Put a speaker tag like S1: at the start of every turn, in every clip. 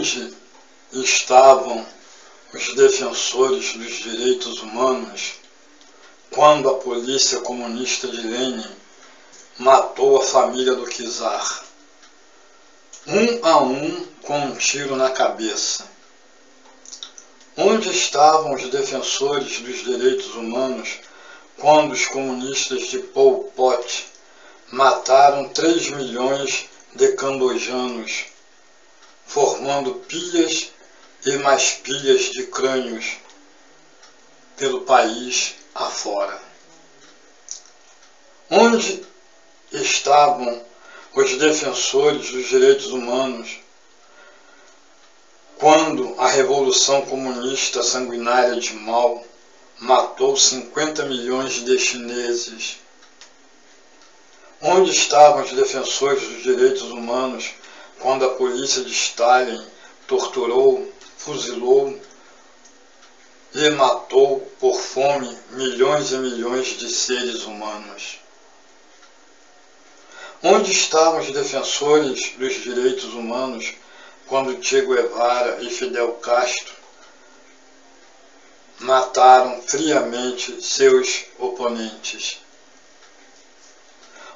S1: Onde estavam os defensores dos direitos humanos quando a polícia comunista de Lenin matou a família do czar? Um a um com um tiro na cabeça. Onde estavam os defensores dos direitos humanos quando os comunistas de Pol Pot mataram 3 milhões de cambojanos, formando pilhas e mais pilhas de crânios pelo país afora. Onde estavam os defensores dos direitos humanos quando a Revolução Comunista Sanguinária de Mao matou 50 milhões de chineses? Onde estavam os defensores dos direitos humanos quando a polícia de Stalin torturou, fuzilou e matou por fome milhões e milhões de seres humanos? Onde estavam os defensores dos direitos humanos quando Che Guevara e Fidel Castro mataram friamente seus oponentes?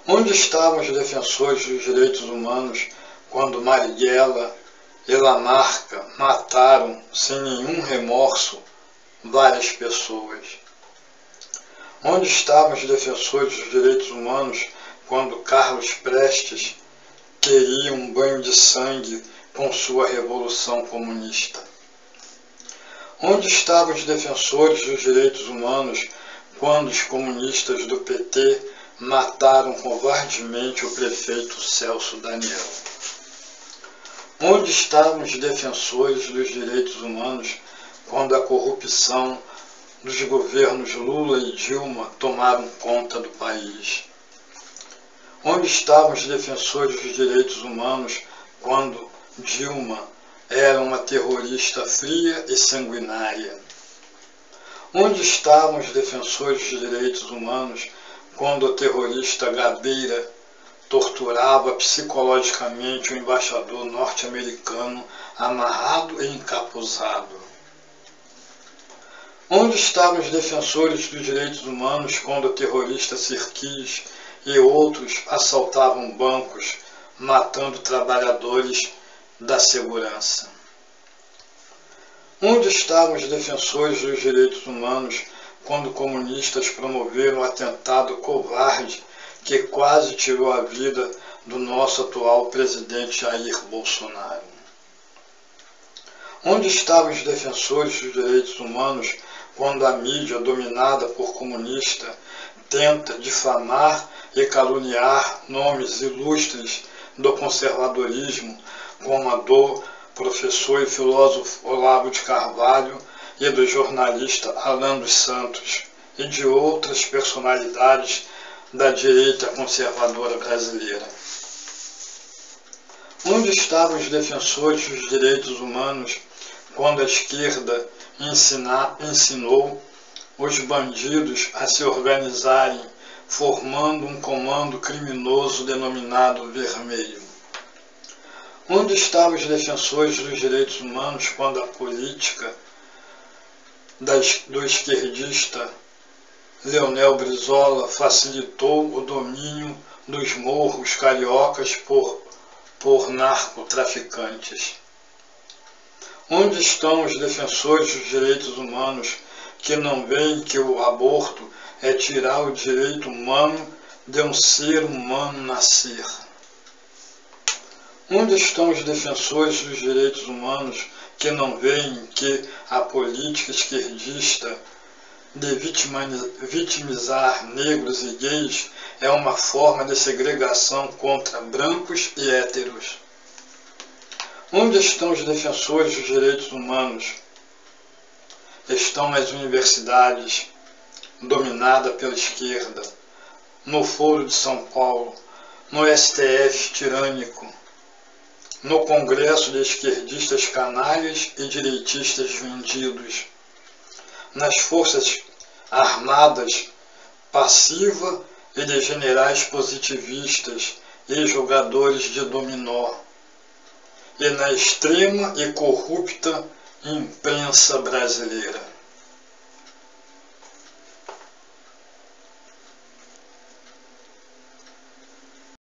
S1: Onde estavam os defensores dos direitos humanos quando Marighella e Lamarca mataram sem nenhum remorso várias pessoas? Onde estavam os defensores dos direitos humanos quando Carlos Prestes queria um banho de sangue com sua revolução comunista? Onde estavam os defensores dos direitos humanos quando os comunistas do PT mataram covardemente o prefeito Celso Daniel. Onde estavam os defensores dos direitos humanos quando a corrupção dos governos Lula e Dilma tomaram conta do país? Onde estavam os defensores dos direitos humanos quando Dilma era uma terrorista fria e sanguinária? Onde estavam os defensores dos direitos humanos quando o terrorista Gabeira torturava psicologicamente o embaixador norte-americano amarrado e encapuzado. Onde estavam os defensores dos direitos humanos quando o terrorista Sirkis e outros assaltavam bancos, matando trabalhadores da segurança? Onde estavam os defensores dos direitos humanos quando comunistas promoveram um atentado covarde que quase tirou a vida do nosso atual presidente Jair Bolsonaro. Onde estavam os defensores dos direitos humanos quando a mídia, dominada por comunista, tenta difamar e caluniar nomes ilustres do conservadorismo, como a do professor e filósofo Olavo de Carvalho e do jornalista Alan dos Santos e de outras personalidades da direita conservadora brasileira. Onde estavam os defensores dos direitos humanos quando a esquerda ensina, ensinou os bandidos a se organizarem, formando um comando criminoso denominado Vermelho? Onde estavam os defensores dos direitos humanos quando a política do esquerdista Leonel Brizola facilitou o domínio dos morros cariocas por, por narcotraficantes. Onde estão os defensores dos direitos humanos que não veem que o aborto é tirar o direito humano de um ser humano nascer? Onde estão os defensores dos direitos humanos que não veem que a política esquerdista de vitimizar negros e gays é uma forma de segregação contra brancos e héteros. Onde estão os defensores dos direitos humanos? Estão nas universidades, dominada pela esquerda, no Foro de São Paulo, no STF tirânico, no Congresso de esquerdistas canalhas e direitistas vendidos, nas Forças Armadas passiva e de generais positivistas e jogadores de dominó, e na extrema e corrupta imprensa brasileira.